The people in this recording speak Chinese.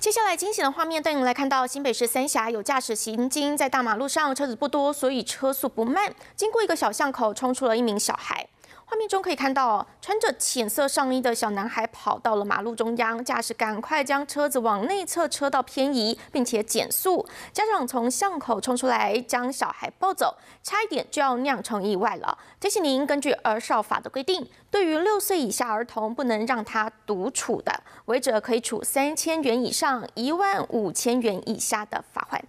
接下来惊险的画面带您来看到新北市三峡有驾驶行经在大马路上，车子不多，所以车速不慢。经过一个小巷口，冲出了一名小孩。画面中可以看到，穿着浅色上衣的小男孩跑到了马路中央，驾驶赶快将车子往内侧车道偏移，并且减速。家长从巷口冲出来，将小孩抱走，差一点就要酿成意外了。提醒您，根据儿少法的规定，对于六岁以下儿童，不能让他独处的，违者可以处三千元以上一万五千元以下的罚款。